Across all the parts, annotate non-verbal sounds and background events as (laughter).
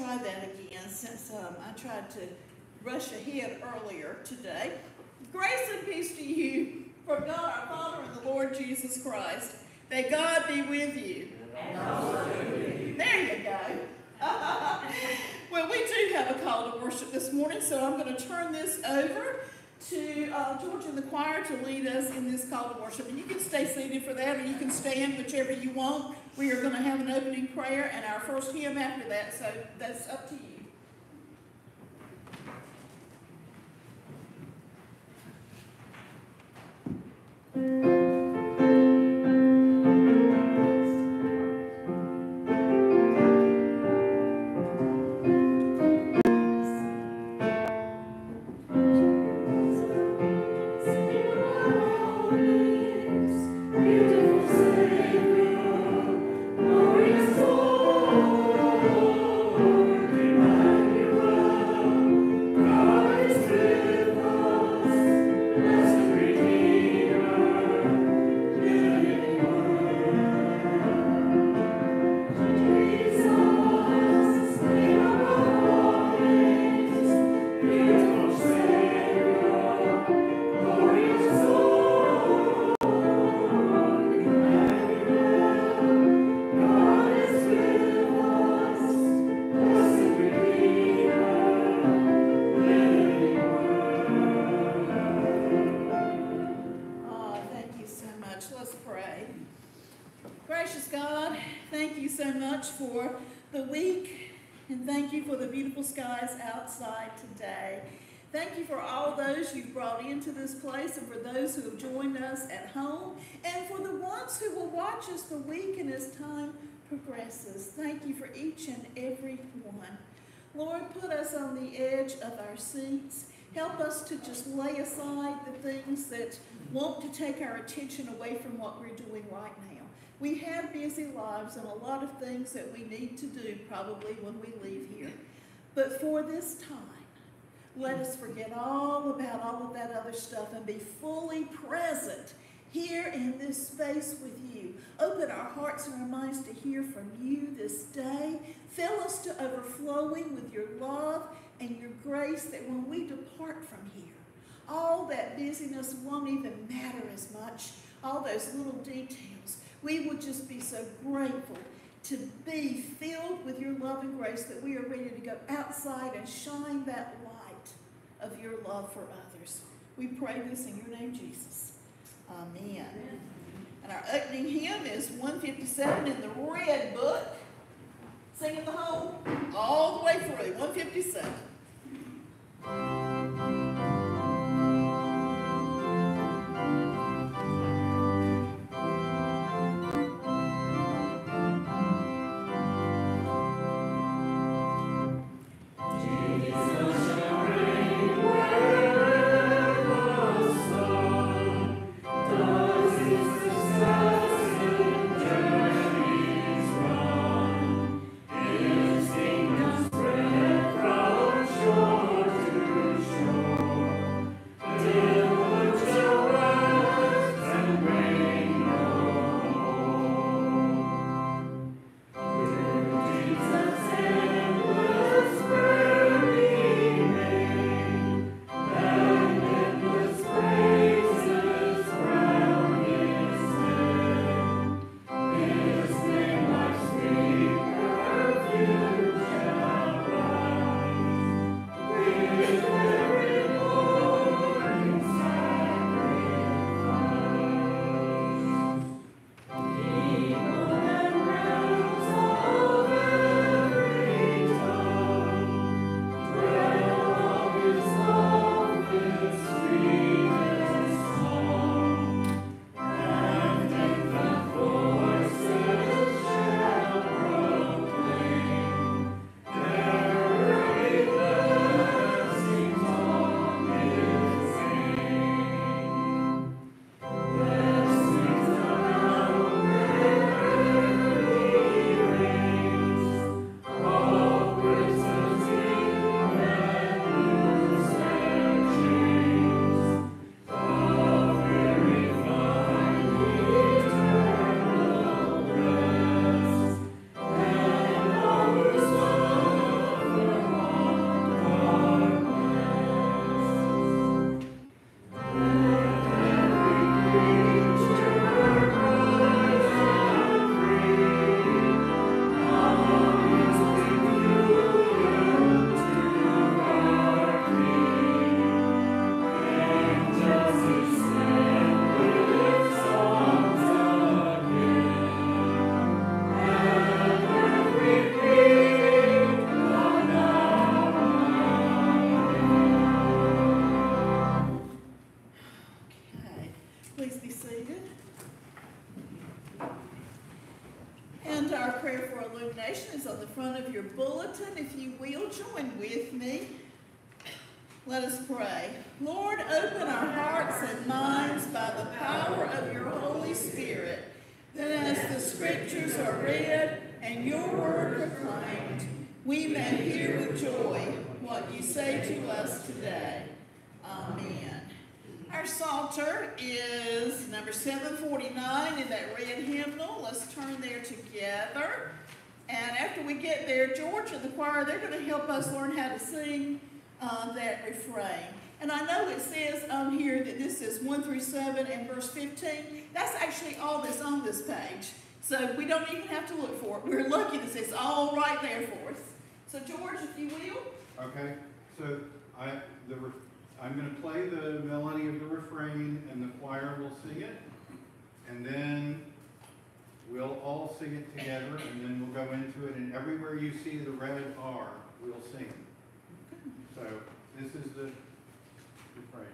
try that again since um, I tried to rush ahead earlier today. Grace and peace to you from God our Father and the Lord Jesus Christ. May God be with you. There you go. (laughs) well, we do have a call to worship this morning, so I'm going to turn this over to uh, George and the choir to lead us in this call to worship. And you can stay seated for that, or you can stand, whichever you want. We are going to have an opening prayer and our first hymn after that, so that's up to you. Us at home and for the ones who will watch us the week and as time progresses. Thank you for each and every one. Lord, put us on the edge of our seats. Help us to just lay aside the things that want to take our attention away from what we're doing right now. We have busy lives and a lot of things that we need to do probably when we leave here. But for this time, let us forget all about all of that other stuff and be fully present here in this space with you. Open our hearts and our minds to hear from you this day. Fill us to overflowing with your love and your grace that when we depart from here, all that busyness won't even matter as much. All those little details. We will just be so grateful to be filled with your love and grace that we are ready to go outside and shine that light of your love for others. We pray this in your name, Jesus. Amen. And our opening hymn is 157 in the red book. Singing the whole, all the way through, 157. Us pray. Lord, open our hearts and minds by the power of your Holy Spirit, that as the scriptures are read and your word proclaimed, we may hear with joy what you say to us today. Amen. Our Psalter is number 749 in that red hymnal. Let's turn there together. And after we get there, George and the choir, they're going to help us learn how to sing uh, that refrain. And I know it says on here that this is 1 through 7 and verse 15. That's actually all that's on this page. So we don't even have to look for it. We're lucky that it's all right there for us. So George, if you will. Okay, so I, the, I'm gonna play the melody of the refrain and the choir will sing it. And then we'll all sing it together and then we'll go into it and everywhere you see the red R, we'll sing. So this is the refrain.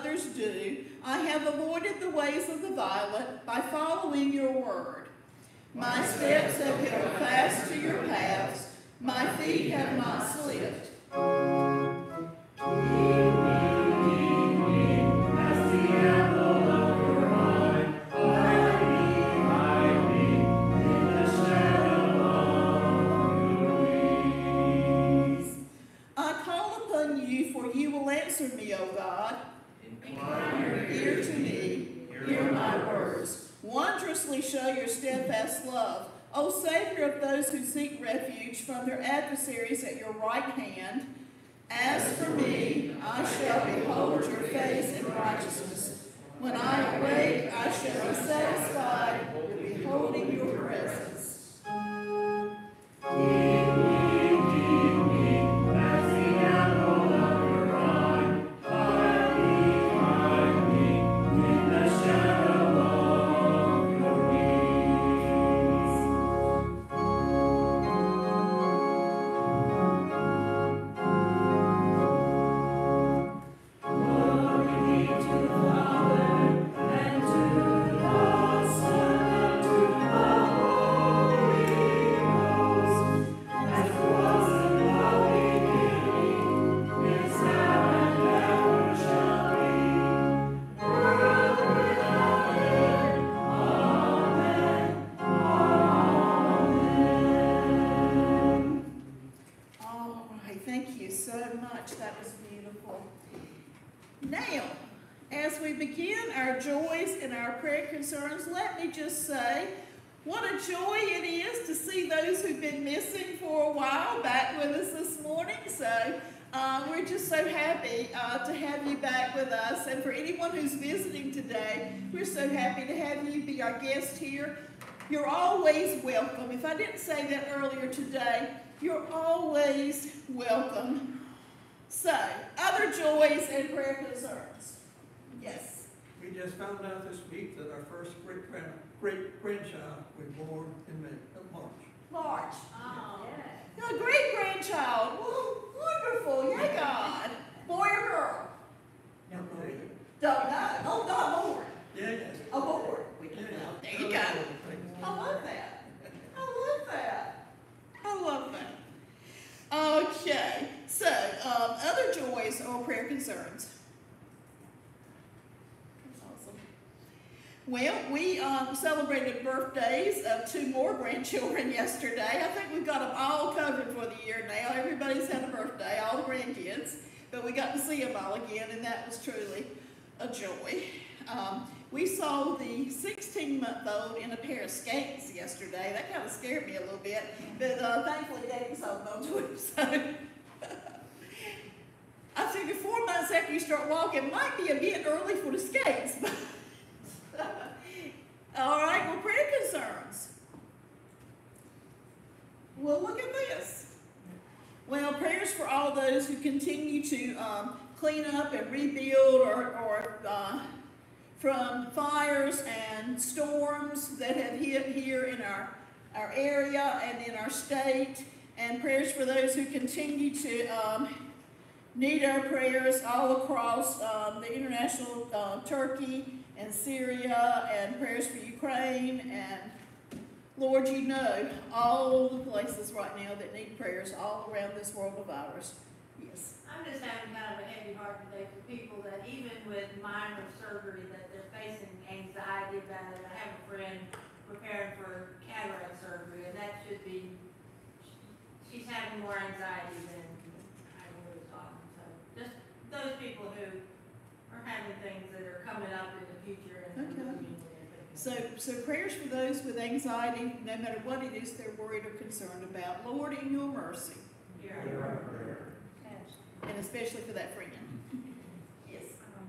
Others do, I have avoided the ways of the violent by following your word. My steps have held fast to your paths, my feet have not slipped. Seek refuge from their adversaries at your right hand. As for me, I shall behold your face in righteousness. When I awake, I shall be satisfied with beholding your presence. Concerns, let me just say what a joy it is to see those who've been missing for a while back with us this morning. So uh, we're just so happy uh, to have you back with us. And for anyone who's visiting today, we're so happy to have you be our guest here. You're always welcome. If I didn't say that earlier today, you're always welcome. So, other joys and prayer concerns. Yes. We just found out this week that our first great grand, great grandchild was born in May, of March. March. Your great grandchild. Wonderful. Yay, God. Boy or girl? No, boy. Don't know. Oh, not born. Yeah, yeah. A board. We can know. There you go. I love that. I love that. I love that. Okay, so um, other joys or prayer concerns concerns? Awesome. Well, we um, celebrated birthdays of two more grandchildren (laughs) yesterday. I think we've got them all covered for the year now. Everybody's had a birthday, all the grandkids, but we got to see them all again, and that was truly a joy. Um, we saw the 16 month old in a pair of skates yesterday. That kind of scared me a little bit, but uh, thankfully Daddy's holding on to him. (laughs) So I figure four months after you start walking might be a bit early for the skates. but- (laughs) All right, well, prayer concerns. Well, look at this. Well, prayers for all those who continue to um, clean up and rebuild or, or uh, from fires and storms that have hit here in our, our area and in our state. And prayers for those who continue to um, need our prayers all across um, the international uh, Turkey and Syria, and prayers for Ukraine. And Lord, you know all the places right now that need prayers all around this world of ours. Yes. I'm just having kind of a heavy heart today for people that even with minor surgery, that they're facing anxiety about it. I have a friend preparing for cataract surgery, and that should be, she's having more anxiety than I would have thought. So just those people who are having things that are coming up in the future and Okay. So, so prayers for those with anxiety, no matter what it is they're worried or concerned about. Lord, in your mercy, Here. and especially for that friend. Yes. Uh-huh.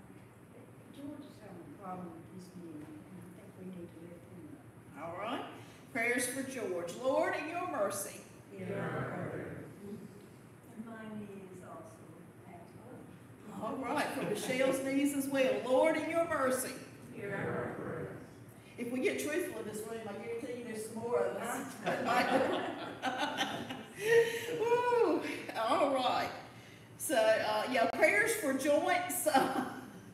George is having a problem with his knee, and I think we need to lift him up. All right. Prayers for George. Lord, in your mercy. And my knee is also passed All right. For Michelle's knees as well. Lord, in your mercy. If we get truthful in this room, I guarantee you there's some more of us. (laughs) Woo, all right. So, uh, yeah, prayers for joints (laughs) uh,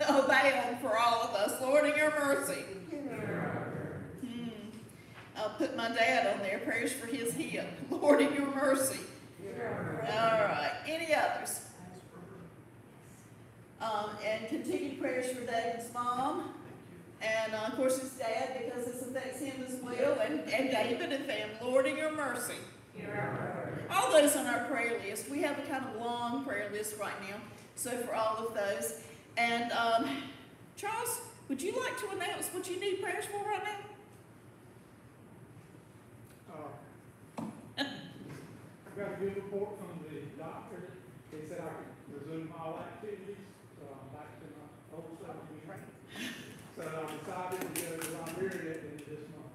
abound for all of us. Lord, in your mercy. Hmm. I'll put my dad on there. Prayers for his hip. Lord, in your mercy. All right. Any others? Um, and continued prayers for David's mom. And uh, of course his dad because this affects him as well. And, and David and them. Lord, in your mercy. All those on our prayer list. We have a kind of long prayer list right now. So for all of those. And um, Charles, would you like to announce what you need prayers for right now? Uh, (laughs) I got a good report from the doctor. They said I could resume all activities, so I'm back to my old self again. I the end of this month.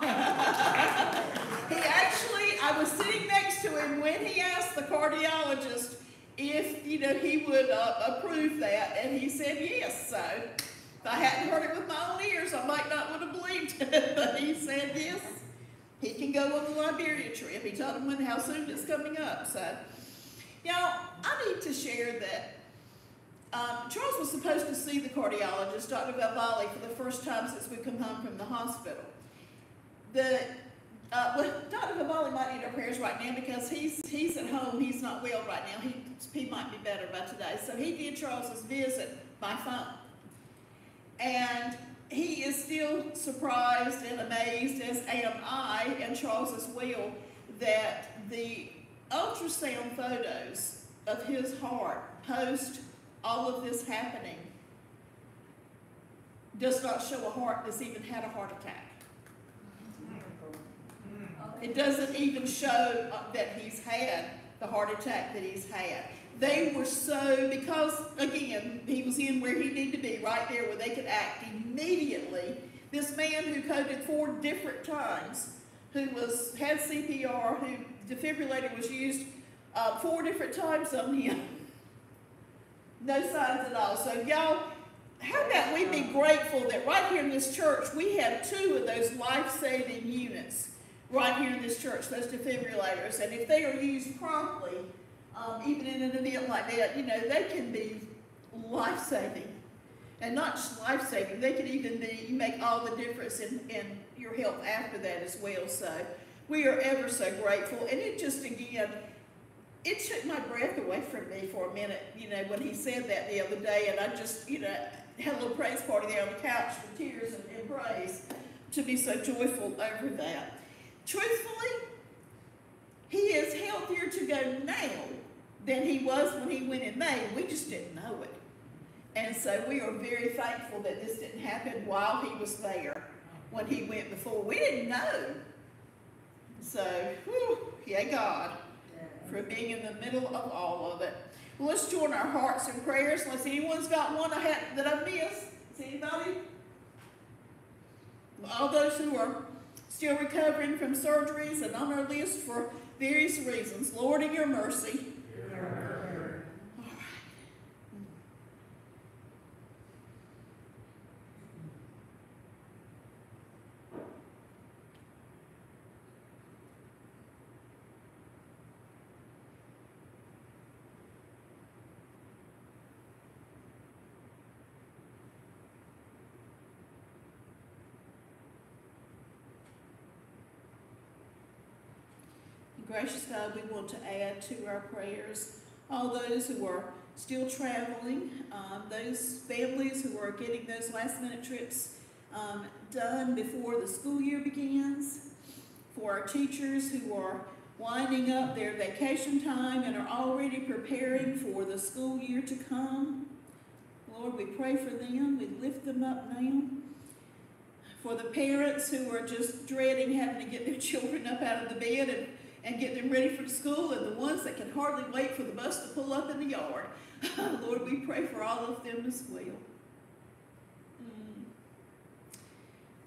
(laughs) He actually, I was sitting next to him when he asked the cardiologist if, you know, he would uh, approve that, and he said yes. So if I hadn't heard it with my own ears, I might not would have believed it, (laughs) but he said yes. He can go on the Liberia trip. He told him when, how soon it's coming up. So, y'all, I need to share that um, Charles was supposed to see the cardiologist, Dr. Valvali, for the first time since we come home from the hospital. The uh, well, Dr. Valvali might need our prayers right now because he's he's at home. He's not well right now. He he might be better by today. So he did Charles's visit by phone, and he is still surprised and amazed, as am I, and Charles as well, that the ultrasound photos of his heart post all of this happening does not show a heart that's even had a heart attack. It doesn't even show uh, that he's had the heart attack that he's had. They were so, because again, he was in where he needed to be, right there where they could act immediately. This man who coded four different times, who was, had CPR, who defibrillator was used uh, four different times on him. No signs at all. So y'all, how about we be grateful that right here in this church, we have two of those life-saving units right here in this church, those defibrillators. And if they are used promptly, um, even in an event like that, you know, they can be life-saving. And not just life-saving, they can even be, make all the difference in, in your health after that as well. So we are ever so grateful. And it just, again, it took my breath away from me for a minute, you know, when he said that the other day, and I just, you know, had a little praise party there on the couch with tears and, and praise to be so joyful over that. Truthfully, he is healthier to go now than he was when he went in May. We just didn't know it. And so we are very thankful that this didn't happen while he was there when he went before. We didn't know. So, whew, yeah, God, for being in the middle of all of it. Let's join our hearts in prayers. Unless anyone's got one I had, that I missed. Is anybody? All those who are still recovering from surgeries and on our list for various reasons. Lord, in your mercy. Gracious God, we want to add to our prayers all those who are still traveling, um, those families who are getting those last minute trips um, done before the school year begins, for our teachers who are winding up their vacation time and are already preparing for the school year to come. Lord, we pray for them, we lift them up now. For the parents who are just dreading having to get their (laughs) children up out of the bed and and get them ready for school, and the ones that can hardly wait for the bus to pull up in the yard. (laughs) Lord, we pray for all of them as well. Mm.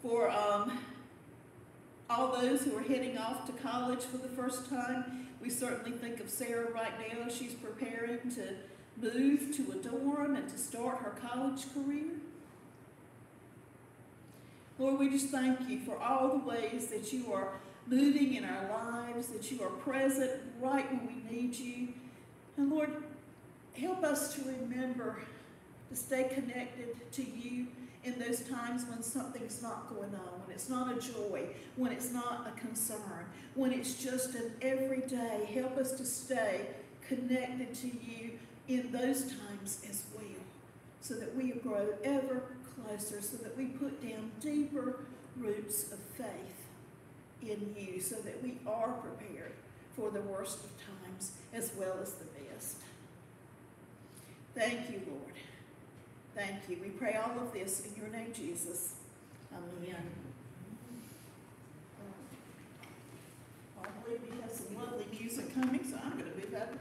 For um, all those who are heading off to college for the first time, we certainly think of Sarah right now. She's preparing to move to a dorm and to start her college career. Lord, we just thank you for all the ways that you are moving in our lives, that you are present right when we need you. And Lord, help us to remember to stay connected to you in those times when something's not going on, when it's not a joy, when it's not a concern, when it's just an everyday. Help us to stay connected to you in those times as well, so that we grow ever closer, so that we put down deeper roots of faith in you so that we are prepared for the worst of times as well as the best. Thank you, Lord. Thank you. We pray all of this in your name, Jesus. Amen. I believe we have some lovely music coming, so I'm going to move out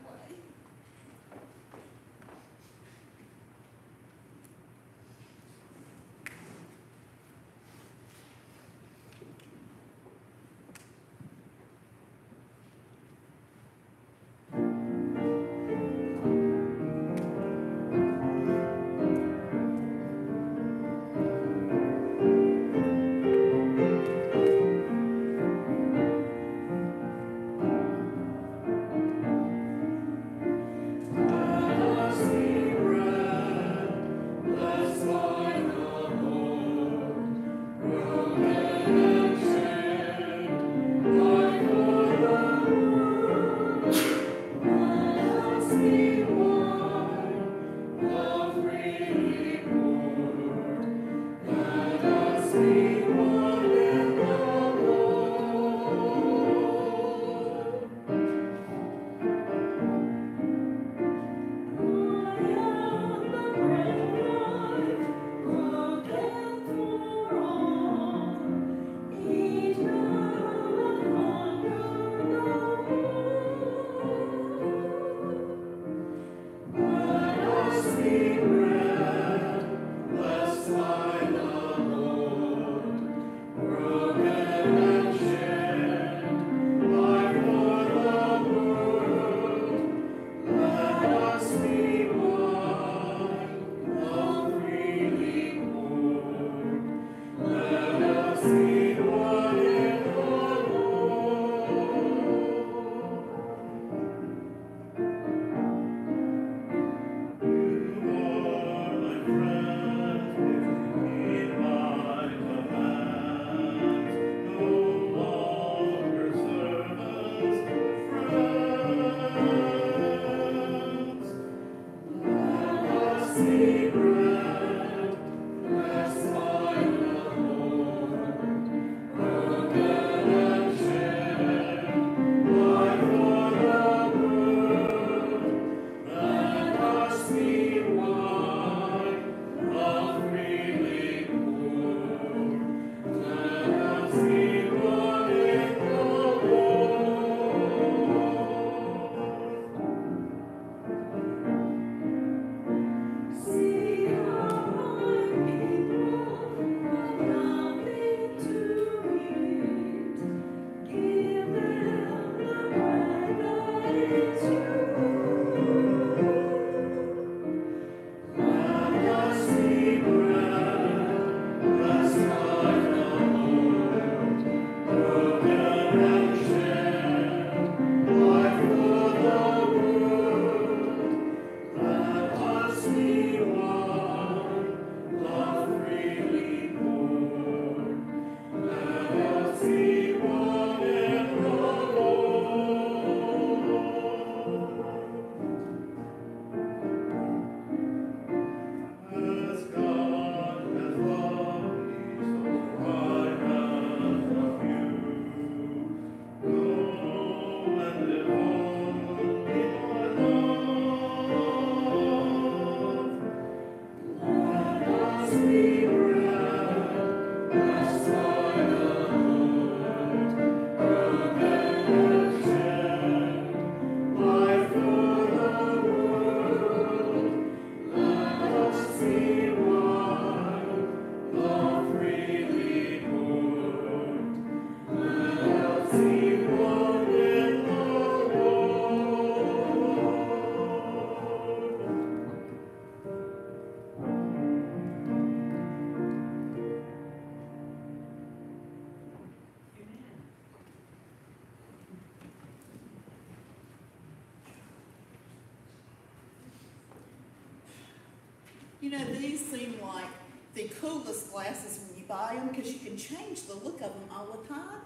You know, these seem like the coolest glasses when you buy them because you can change the look of them all the time.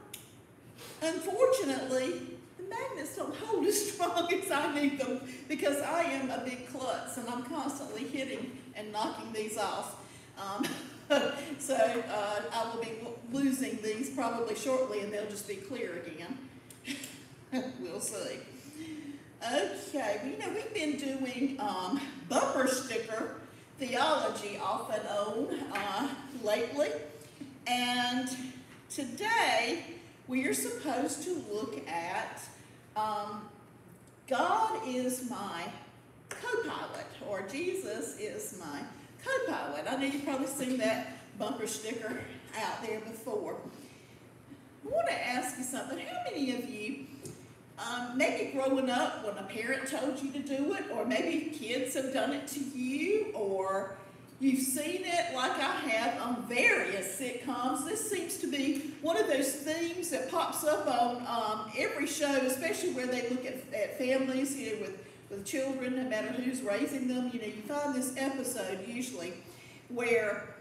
Unfortunately, the magnets don't hold as (laughs) strong as I need them because I am a big klutz and I'm constantly hitting and knocking these off. Um, (laughs) so uh, I will be losing these probably shortly and they'll just be clear again. (laughs) we'll see. Okay, well, you know, we've been doing um, bumper sticker theology off and on uh, lately. And today we are supposed to look at um, God is my co pilot, or Jesus is my co pilot. I know you've probably seen that bumper sticker out there before. I want to ask you something. How many of you um, maybe growing up when a parent told you to do it, or maybe kids have done it to you, or you've seen it like I have on various sitcoms. This seems to be one of those themes that pops up on um, every show, especially where they look at, at families, you know, with, with children, no matter who's raising them. You know, you find this episode usually where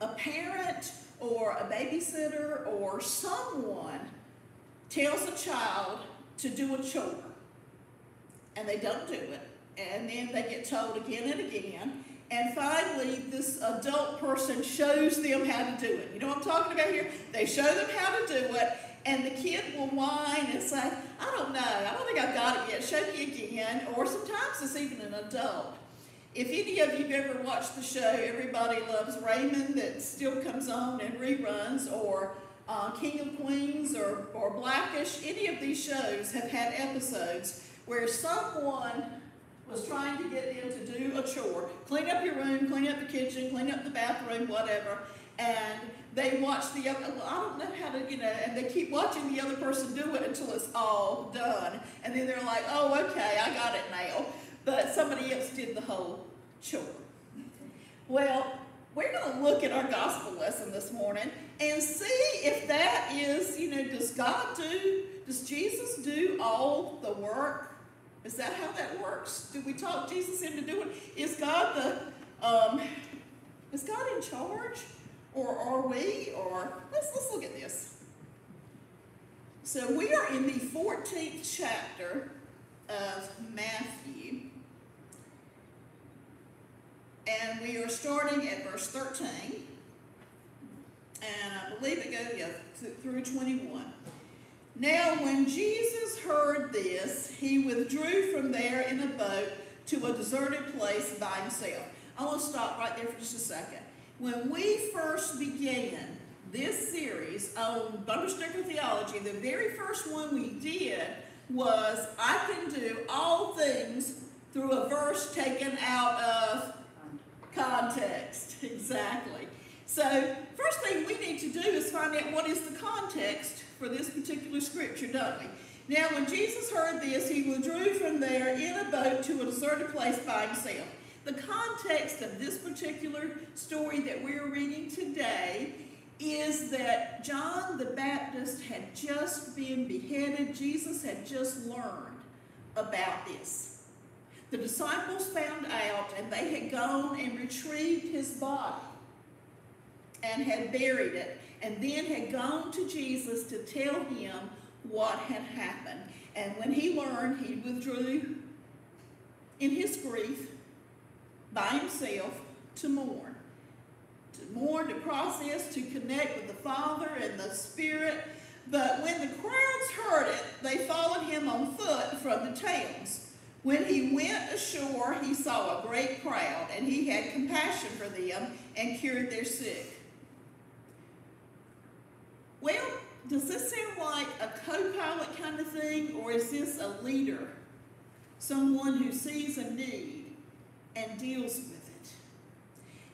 a parent or a babysitter or someone tells a child to do a chore. And they don't do it. And then they get told again and again. And finally this adult person shows them how to do it. You know what i'm talking about here? They show them how to do it and the kid will whine and say i don't know. I don't think i've got it yet. Show me again. Or sometimes it's even an adult. If any of you've ever watched the show everybody loves raymond that still comes on and reruns or uh, King of Queens or, or Blackish, any of these shows have had episodes where someone was trying to get them to do a chore, clean up your room, clean up the kitchen, clean up the bathroom, whatever, and they watch the other, well, I don't know how to, you know, and they keep watching the other person do it until it's all done, and then they're like, oh, okay, I got it now, but somebody else did the whole chore. Well, we're going to look at our gospel lesson this morning and see if that is, you know, does God do, does Jesus do all the work? Is that how that works? Do we talk Jesus into doing? Is God the, um, is God in charge, or are we? Or let's let's look at this. So we are in the 14th chapter of Matthew. And we are starting at verse 13. And I believe it goes yeah, through 21. Now, when Jesus heard this, he withdrew from there in a boat to a deserted place by himself. I want to stop right there for just a second. When we first began this series on bumper sticker theology, the very first one we did was I can do all things through a verse taken out of context. (laughs) Exactly. So, first thing we need to do is find out what is the context for this particular scripture, don't we? Now, when Jesus heard this, he withdrew from there in a boat to a deserted place by himself. The context of this particular story that we're reading today is that John the Baptist had just been beheaded. Jesus had just learned about this. The disciples found out and they had gone and retrieved his body and had buried it, and then had gone to Jesus to tell him what had happened. And when he learned, he withdrew in his grief by himself to mourn. To mourn, to process, to connect with the Father and the Spirit. But when the crowds heard it, they followed him on foot from the towns. When he went ashore, he saw a great crowd, and he had compassion for them and cured their sick. Well, does this sound like a co pilot kind of thing, or is this a leader? Someone who sees a need and deals with it,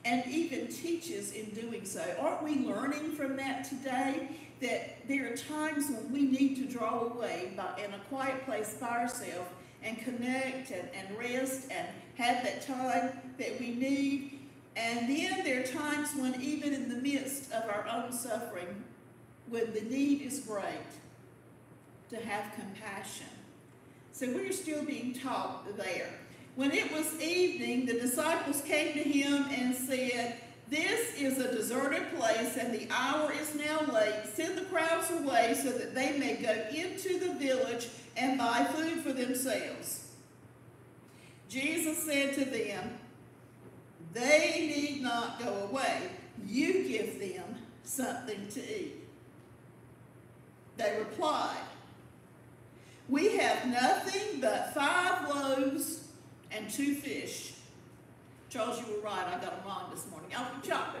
and even teaches in doing so. Aren't we learning from that today? That there are times when we need to draw away by, in a quiet place by ourselves and connect and, and rest and have that time that we need. And then there are times when, even in the midst of our own suffering, when the need is great, to have compassion. So we're still being taught there. When it was evening, the disciples came to him and said, This is a deserted place, and the hour is now late. Send the crowds away so that they may go into the village and buy food for themselves. Jesus said to them, They need not go away. You give them something to eat. They replied, We have nothing but five loaves and two fish. Charles, you were right. I got them wrong this morning. Y'all,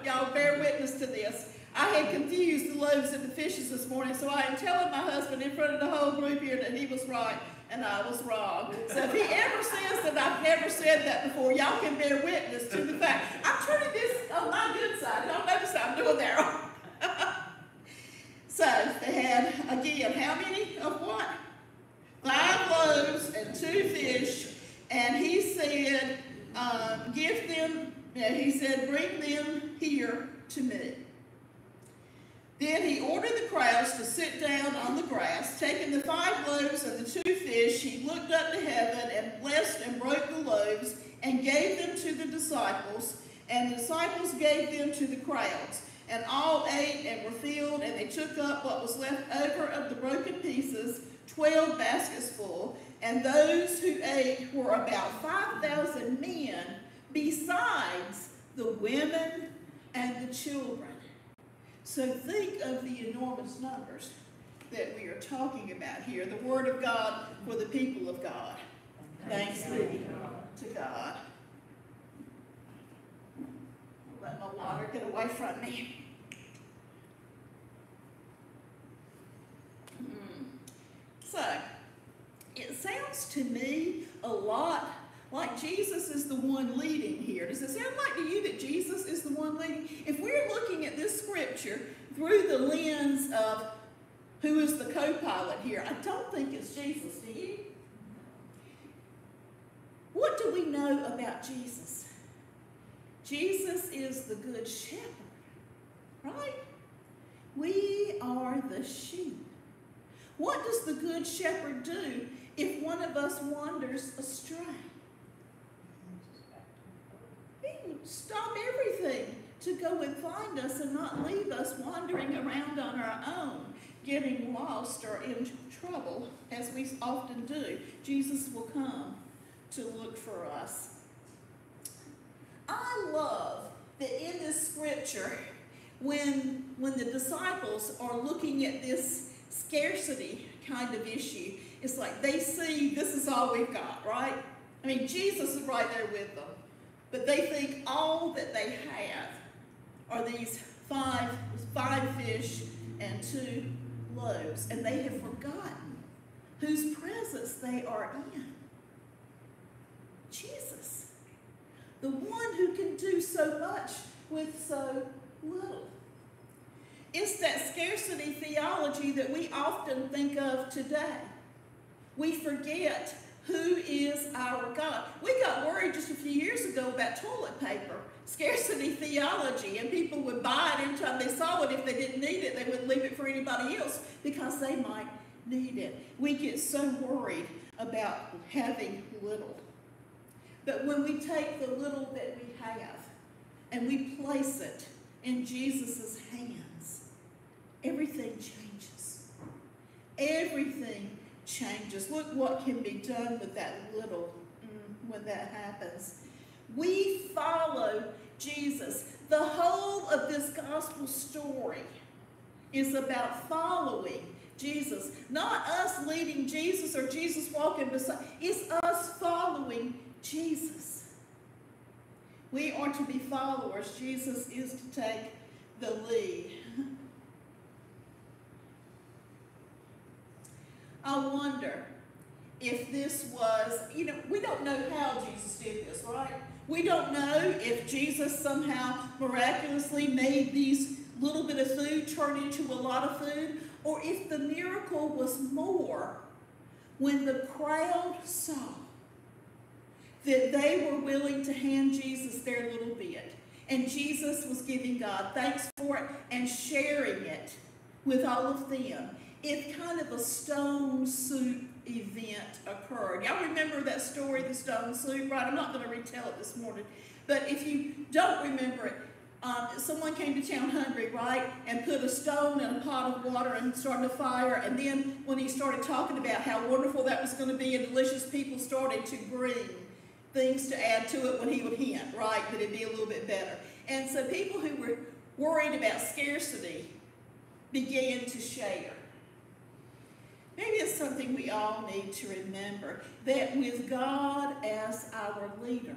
y'all- bear witness to this. I had confused the loaves and the fishes this morning, so I am telling my husband in front of the whole group here that he was right and I was wrong. So if he ever says that I've never said that before, y'all can bear witness to the fact. I'm turning this on my good side. Don't notice I'm doing that (laughs) so they had, again, how many of what? Five loaves and two fish. And he said, um, give them, he said, bring them here to me. Then he ordered the crowds to sit down on the grass. Taking the five loaves and the two fish, he looked up to heaven and blessed and broke the loaves and gave them to the disciples. And the disciples gave them to the crowds. And all ate and were filled, and they took up what was left over of the broken pieces, twelve baskets full. And those who ate were about 5,000 men, besides the women and the children. So think of the enormous numbers that we are talking about here. The Word of God for the people of God. Thanks be to God. Let my water get away from me. Hmm. So, it sounds to me a lot like Jesus is the one leading here. Does it sound like to you that Jesus is the one leading? If we're looking at this scripture through the lens of who is the co-pilot here, I don't think it's Jesus, do you? What do we know about Jesus? Jesus is the good shepherd, right? We are the sheep. What does the good shepherd do if one of us wanders astray? He would stop everything to go and find us and not leave us wandering around on our own, getting lost or in trouble, as we often do. Jesus will come to look for us. I love that in this scripture, when, when the disciples are looking at this scarcity kind of issue, it's like they see this is all we've got, right? I mean, Jesus is right there with them. But they think all that they have are these five, five fish and two loaves, and they have forgotten whose presence they are in. Jesus, the one who can do so much with so little. It's that scarcity theology that we often think of today. We forget who is our God. We got worried just a few years ago about toilet paper, scarcity theology, and people would buy it anytime they saw it. If they didn't need it, they wouldn't leave it for anybody else because they might need it. We get so worried about having little. But when we take the little that we have and we place it in Jesus' hands, everything changes. Everything changes. Look what can be done with that little mm, when that happens. We follow Jesus. The whole of this gospel story is about following Jesus. Not us leading Jesus or Jesus walking beside. It's us following Jesus. We are to be followers. Jesus is to take the lead. (laughs) I wonder if this was, you know, we don't know how Jesus did this, right? We don't know if Jesus somehow miraculously made these little bit of food turn into a lot of food, or if the miracle was more when the crowd saw that they were willing to hand Jesus their little bit. And Jesus was giving God thanks for it and sharing it with all of them. It's kind of a stone soup event occurred. Y'all remember that story, the stone soup, right? I'm not gonna retell it this morning. But if you don't remember it, um, someone came to town hungry, right? And put a stone in a pot of water and started a fire. And then when he started talking about how wonderful that was gonna be and delicious, people started to bring things to add to it when he would hint, right? That it'd be a little bit better. And so people who were worried about scarcity began to share. Maybe it's something we all need to remember that with God as our leader,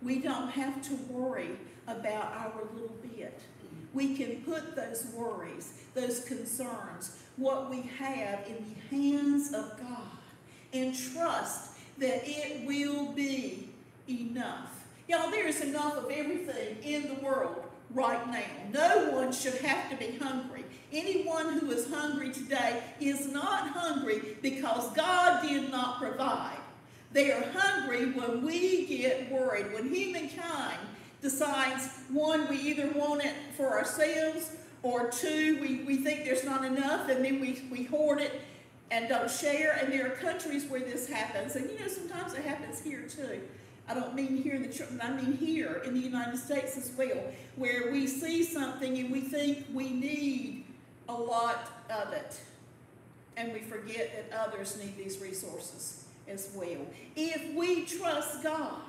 we don't have to worry about our little bit. We can put those worries, those concerns, what we have in the hands of God and trust that it will be enough. Y'all, there is enough of everything in the world right now. No one should have to be hungry. Anyone who is hungry today is not hungry because God did not provide. They are hungry when we get worried, when humankind decides one, we either want it for ourselves, or two, we, we think there's not enough, and then we, we hoard it and don't share. And there are countries where this happens, and you know, sometimes it happens here too. I don't mean here in the church, I mean here in the United States as well, where we see something and we think we need a lot of it. And we forget that others need these resources as well. If we trust God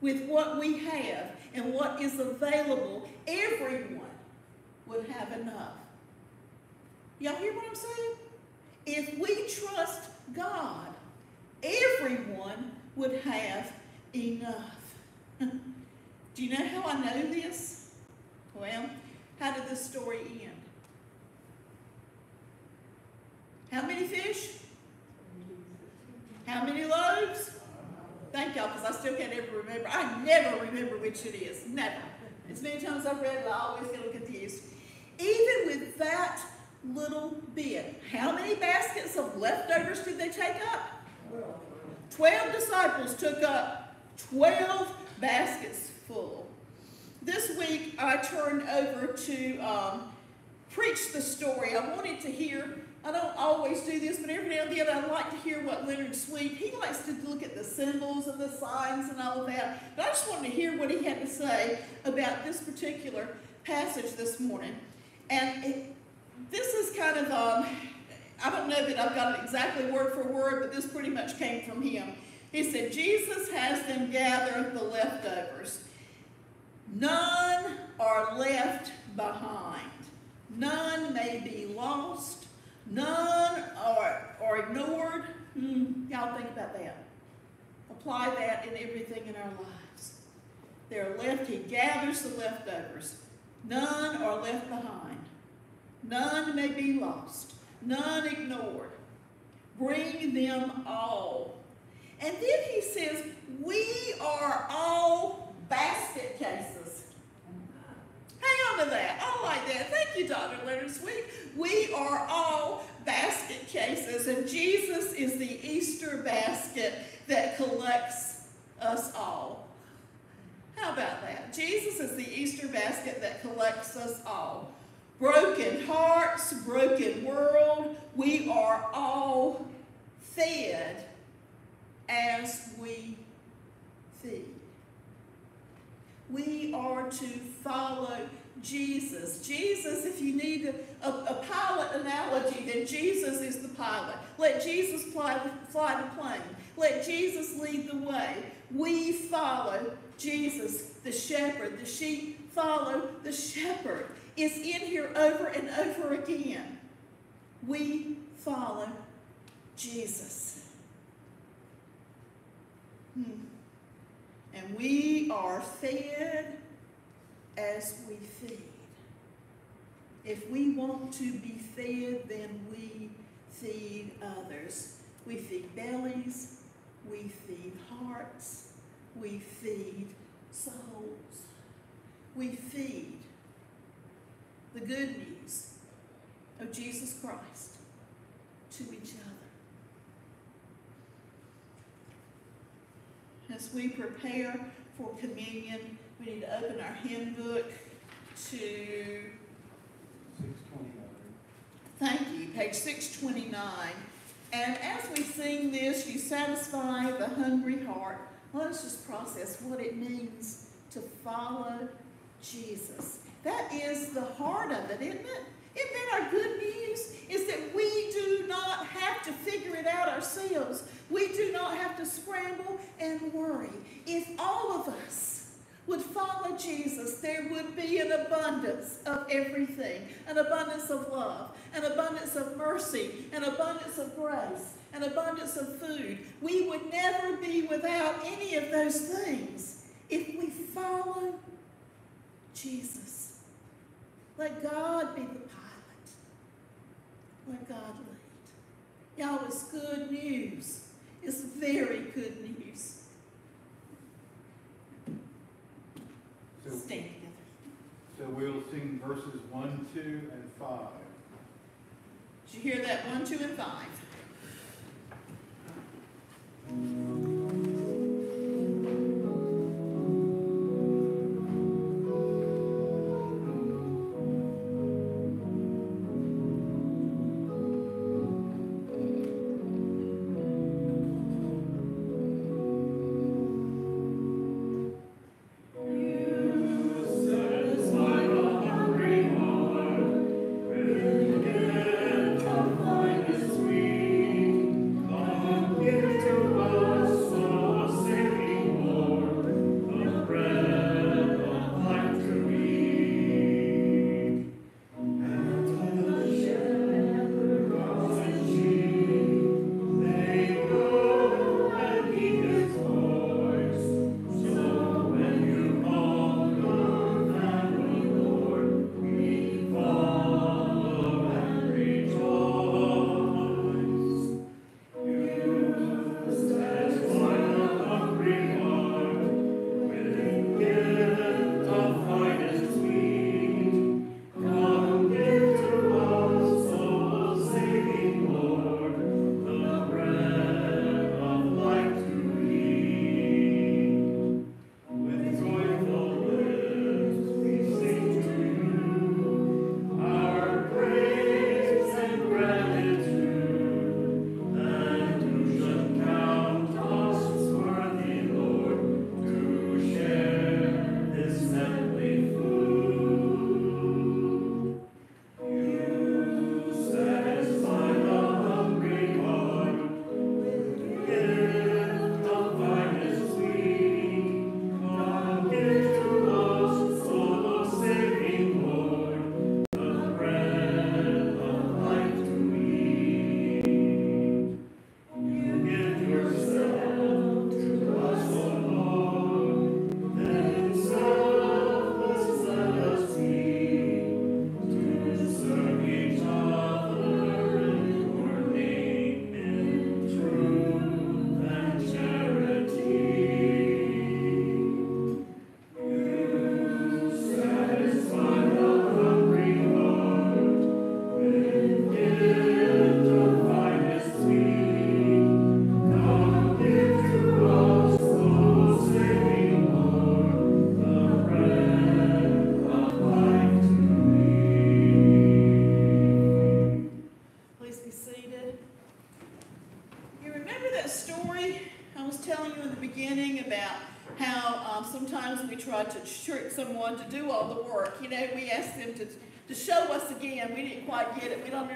with what we have and what is available, everyone would have enough. Y'all hear what I'm saying? If we trust God, everyone would have enough. (laughs) Do you know how I know this? Well, how did this story end? How many fish? How many loaves? Thank y'all, because I still can't ever remember. I never remember which it is. Never. As many times I've read it, I always get confused. Even with that little bit, how many baskets of leftovers did they take up? Twelve disciples took up twelve baskets full. This week I turned over to um, preach the story. I wanted to hear, I don't always do this, but every now and then I like to hear what Leonard Sweet, he likes to look at the symbols and the signs and all of that. But I just wanted to hear what he had to say about this particular passage this morning. And it, this is kind of, um, I don't know that I've got it exactly word for word, but this pretty much came from him. He said, Jesus has them gather the leftovers. None are left behind. None may be lost. None are, are ignored. Hmm, y'all think about that. Apply that in everything in our lives. They're left, he gathers the leftovers. None are left behind. None may be lost. None ignored. Bring them all. And then he says, we are all basket cases. Hang on to that. I like that. Thank you, Dr. Leonard Sweet. We are all basket cases, and Jesus is the Easter basket that collects us all. How about that? Jesus is the Easter basket that collects us all. Broken hearts, broken world, we are all fed as we feed. We are to follow Jesus. Jesus, if you need a, a, pilot analogy, then Jesus is the pilot. Let Jesus fly, fly the plane. Let Jesus lead the way. We follow Jesus, the shepherd. The sheep follow the shepherd. It's in here over and over again. We follow Jesus. Hmm. And we are fed as we feed. If we want to be fed, then we feed others. We feed bellies, we feed hearts, we feed souls. We feed the good news of Jesus Christ to each other. As we prepare for communion, we need to open our hymn book to, Six twenty-nine. thank you, page 629. And as we sing this, you satisfy the hungry heart. Let us just process what it means to follow Jesus. That is the heart of it, isn't it? Isn't that our good news? Is that we do not have to figure it out ourselves. We do not have to scramble and worry. If all of us would follow Jesus, there would be an abundance of everything an abundance of love, an abundance of mercy, an abundance of grace, an abundance of food. We would never be without any of those things if we follow Jesus. Let God be the pilot. Let God lead. Y'all, it's good news is very good news. So, Stay together. So we'll sing verses 1, 2, and 5. Did you hear that? 1, 2, and 5.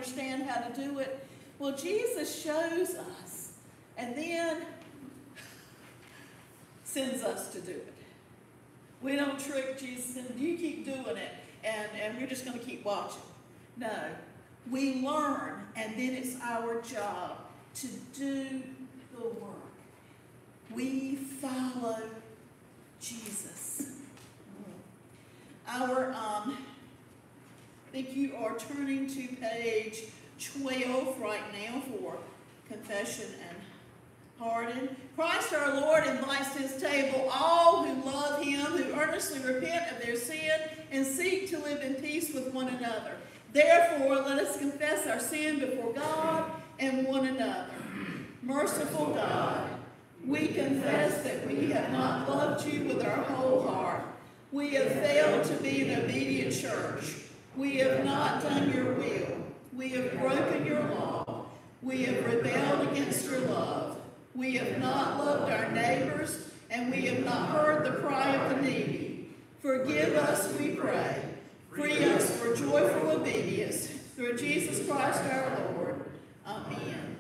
Understand how to do it. Well, Jesus shows us and then sends us to do it. We don't trick Jesus and you keep doing it and, and we're just going to keep watching. No, we learn, and then it's our job to do the work. We follow Jesus. Our, um, I think you are turning to page 12 right now for confession and pardon. Christ our Lord invites to his table all who love him, who earnestly repent of their sin, and seek to live in peace with one another. Therefore, let us confess our sin before God and one another. Merciful God, we confess that we have not loved you with our whole heart. We have failed to be an obedient church. We have not done your will. We have broken your law. We have rebelled against your love. We have not loved our neighbors, and we have not heard the cry of the needy. Forgive us, we pray. Free us for joyful obedience through Jesus Christ our Lord. Amen.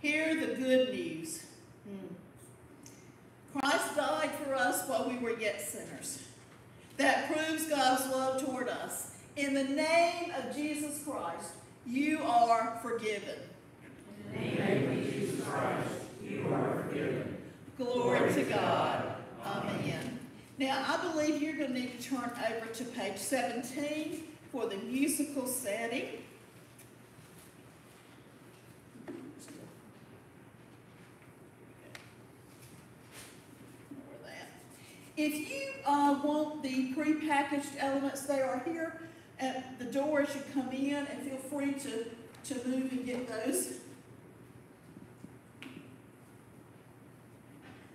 Hear the good news. Hmm. Christ died for us while we were yet sinners. That proves God's love toward us. In the name of Jesus Christ, you are forgiven. In the name of Jesus Christ, you are forgiven. Glory to God. Amen. Now, I believe you're going to need to turn over to page 17 for the musical setting. Ignore that. If you uh, want the prepackaged elements, they are here at the door as you come in, and feel free to, to move and get those.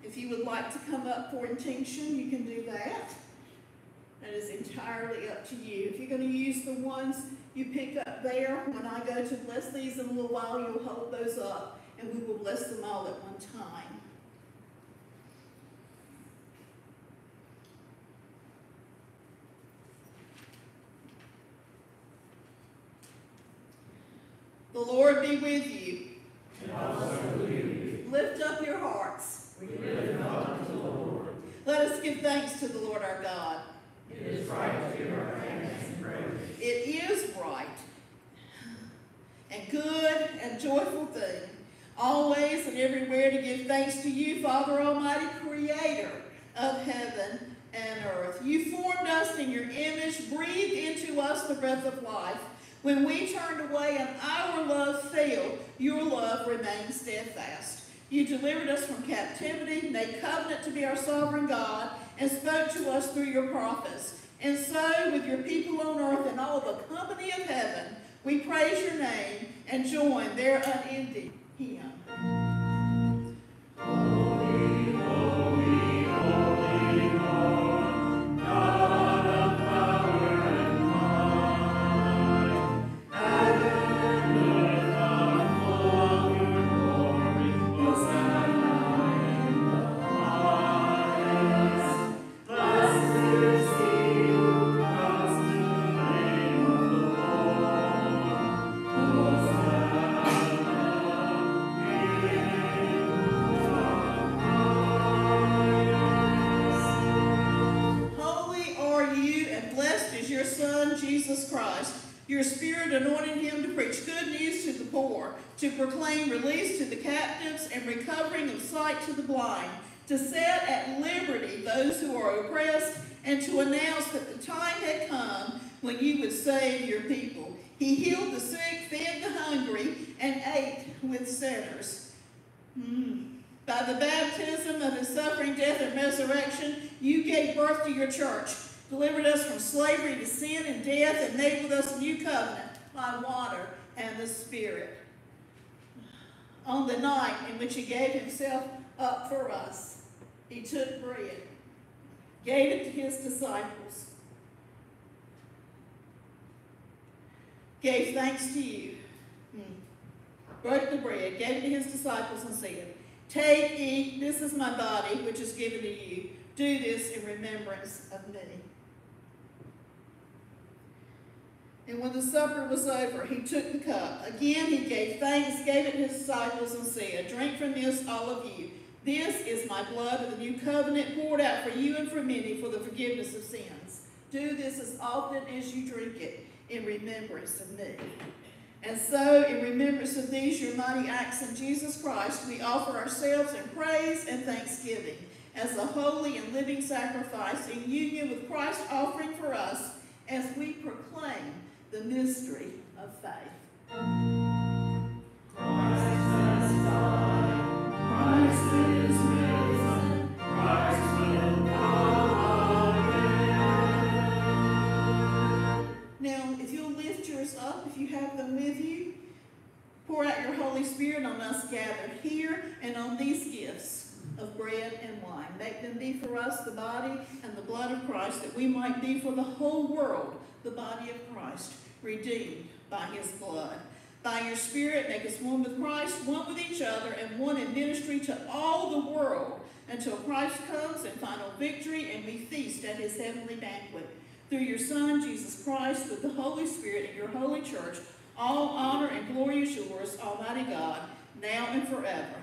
If you would like to come up for intinction, you can do that. That is entirely up to you. If you're going to use the ones you pick up there, when I go to bless these in a little while, you'll hold those up and we will bless them all at one time. The Lord be with you. Lift up your hearts. Let us give thanks to the Lord our God. It is right to give our thanks and praise. It is right and good and joyful thing, always and everywhere to give thanks to you, Father Almighty, creator of heaven and earth. You formed us in your image, breathed into us the breath of life. When we turned away and our love failed, your love remained steadfast. You delivered us from captivity, made covenant to be our sovereign God, and spoke to us through your prophets. And so, with your people on earth and all the company of heaven, we praise your name and join their unending save your people. He healed the sick, fed the hungry, and ate with sinners. Hmm. By the baptism of his suffering, death, and resurrection, you gave birth to your church, delivered us from slavery to sin and death, and made with us a new covenant by water and the Spirit. On the night in which he gave himself up for us, he took bread, gave it to his disciples, gave thanks to you, hmm, broke the bread, gave it to his disciples, and said, Take, eat, this is my body, which is given to you. Do this in remembrance of me. And when the supper was over, he took the cup. Again, he gave thanks, gave it to his disciples, and said, Drink from this, all of you. This is my blood of the new covenant poured out for you and for many for the forgiveness of sins. Do this as often as you drink it in remembrance of me. And so, in remembrance of these, your mighty acts in Jesus Christ, we offer ourselves in praise and thanksgiving as a holy and living sacrifice in union with Christ's offering for us as we proclaim the mystery of faith. Have them with you, pour out your Holy Spirit on us gathered here and on these gifts of bread and wine. Make them be for us the body and the blood of Christ, that we might be for the whole world the body of Christ, redeemed by his blood. By your Spirit, make us one with Christ, one with each other, and one in ministry to all the world until Christ comes in final victory and we feast at his heavenly banquet. Through your Son, Jesus Christ, with the Holy Spirit in your holy church, all honor and glory is yours, Almighty God, now and forever.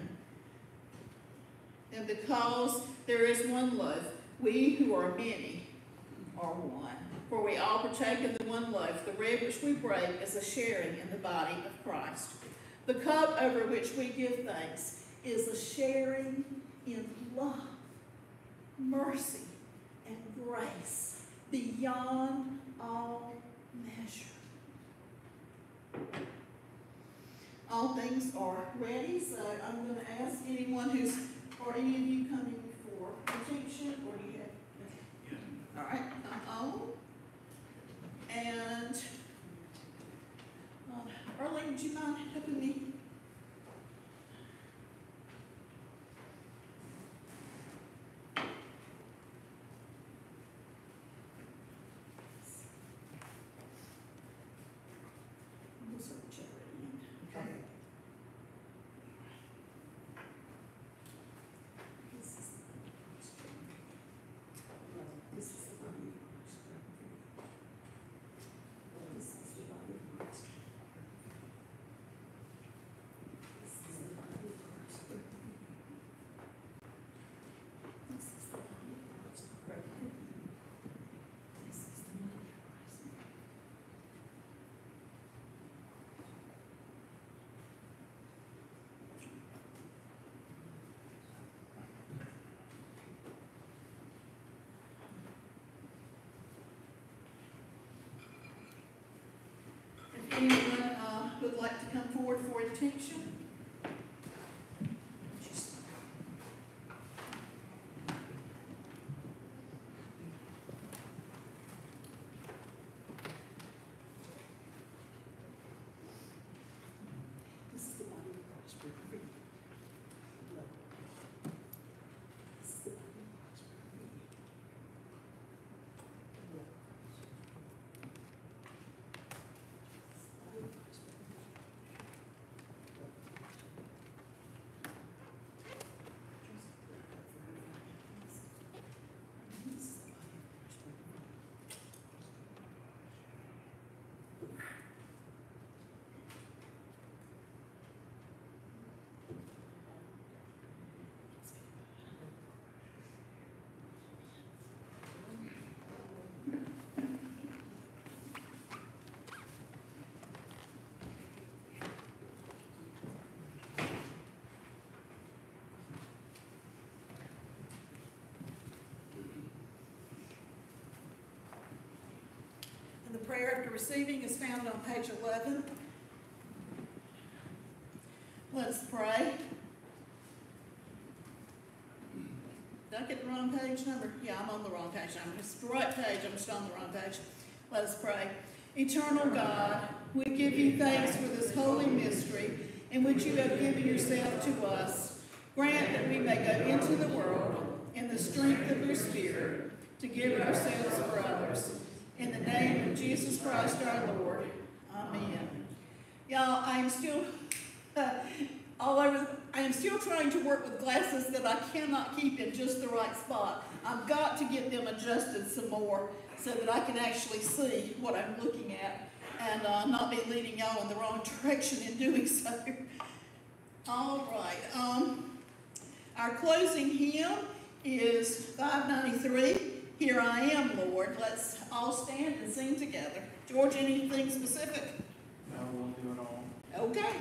And because there is one loaf, we who are many are one. For we all partake in the one loaf. The bread which we break is a sharing in the body of Christ. The cup over which we give thanks is a sharing in love, mercy, and grace beyond all measure. All things are ready, so I'm going to ask anyone who's, or any of you coming for protection, or do you have? All right, I'm. And, uh, Early, would you mind helping me? We'll sort of check it in. Okay. This is the This is the body of Christ. This is the body of Christ. This is the body of Christ. This is the body of Christ. This is the body of Christ. If anyone uh, would like to come forward for intinction. After receiving is found on page eleven. Let us pray. Did I get the wrong page number? Yeah, I'm on the wrong page I'm It's the right page, I'm just on the wrong page. Let us pray. Eternal God, we give you thanks for this holy mystery in which you have given yourself to us. Grant that we may go into the world in the strength of your Spirit to give ourselves for others. In the name of Jesus Christ our Lord. Amen. Y'all, I am still uh, (laughs) all over. I am still trying to work with glasses that I cannot keep in just the right spot. I've got to get them adjusted some more so that I can actually see what I'm looking at and uh, not be leading y'all in the wrong (laughs) direction in doing so. All right. Um, our closing hymn is 593. Here I am, Lord. Let's all stand and sing together. George, anything specific? No, we'll do it all. Okay.